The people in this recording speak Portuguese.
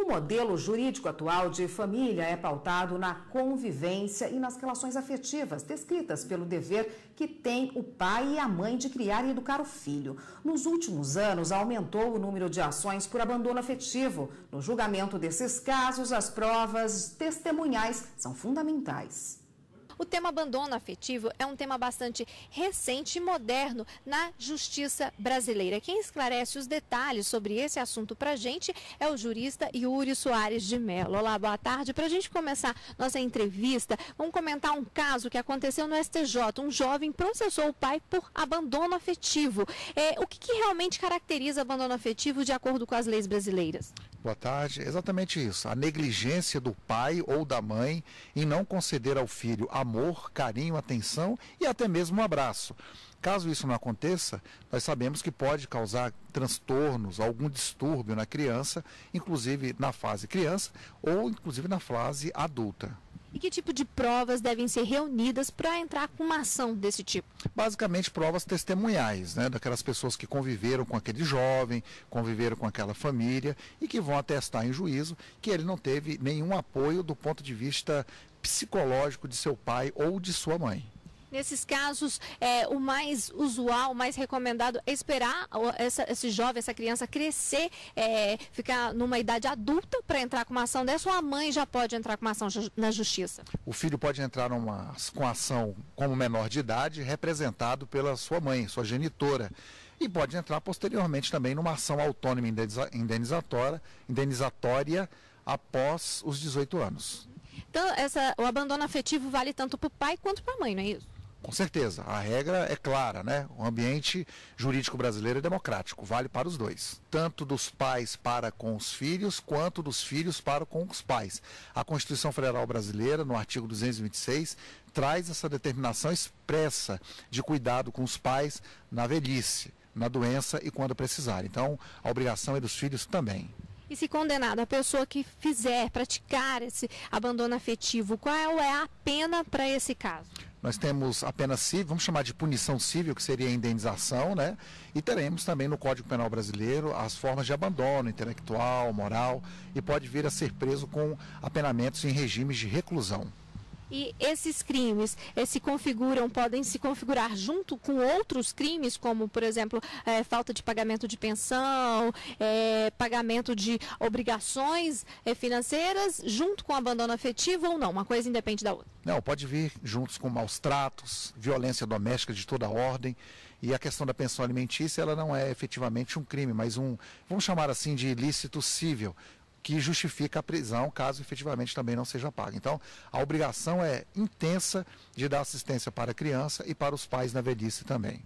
O modelo jurídico atual de família é pautado na convivência e nas relações afetivas, descritas pelo dever que tem o pai e a mãe de criar e educar o filho. Nos últimos anos, aumentou o número de ações por abandono afetivo. No julgamento desses casos, as provas testemunhais são fundamentais. O tema abandono afetivo é um tema bastante recente e moderno na justiça brasileira. Quem esclarece os detalhes sobre esse assunto para a gente é o jurista Yuri Soares de Mello. Olá, boa tarde. Para a gente começar nossa entrevista, vamos comentar um caso que aconteceu no STJ. Um jovem processou o pai por abandono afetivo. É, o que, que realmente caracteriza abandono afetivo de acordo com as leis brasileiras? Boa tarde. Exatamente isso. A negligência do pai ou da mãe em não conceder ao filho amor, carinho, atenção e até mesmo um abraço. Caso isso não aconteça, nós sabemos que pode causar transtornos, algum distúrbio na criança, inclusive na fase criança ou inclusive na fase adulta. E que tipo de provas devem ser reunidas para entrar com uma ação desse tipo? Basicamente provas testemunhais, né, daquelas pessoas que conviveram com aquele jovem, conviveram com aquela família e que vão atestar em juízo que ele não teve nenhum apoio do ponto de vista psicológico de seu pai ou de sua mãe. Nesses casos, é, o mais usual, o mais recomendado é esperar essa, esse jovem, essa criança crescer, é, ficar numa idade adulta para entrar com uma ação dessa ou a mãe já pode entrar com uma ação na justiça? O filho pode entrar numa, com ação como menor de idade, representado pela sua mãe, sua genitora. E pode entrar posteriormente também numa ação autônoma indenizatória, indenizatória após os 18 anos. Então, essa, o abandono afetivo vale tanto para o pai quanto para a mãe, não é isso? Com certeza, a regra é clara, né? O ambiente jurídico brasileiro é democrático, vale para os dois, tanto dos pais para com os filhos, quanto dos filhos para com os pais. A Constituição Federal Brasileira, no artigo 226, traz essa determinação expressa de cuidado com os pais na velhice, na doença e quando precisar. Então, a obrigação é dos filhos também. E se condenado a pessoa que fizer, praticar esse abandono afetivo, qual é a pena para esse caso? Nós temos a pena civil, vamos chamar de punição civil, que seria a indenização, né? E teremos também no Código Penal Brasileiro as formas de abandono intelectual, moral, e pode vir a ser preso com apenamentos em regimes de reclusão. E esses crimes se configuram, podem se configurar junto com outros crimes, como, por exemplo, é, falta de pagamento de pensão, é, pagamento de obrigações é, financeiras, junto com abandono afetivo ou não? Uma coisa independe da outra. Não, pode vir juntos com maus tratos, violência doméstica de toda ordem. E a questão da pensão alimentícia, ela não é efetivamente um crime, mas um, vamos chamar assim, de ilícito cível, que justifica a prisão caso efetivamente também não seja paga. Então, a obrigação é intensa de dar assistência para a criança e para os pais na velhice também.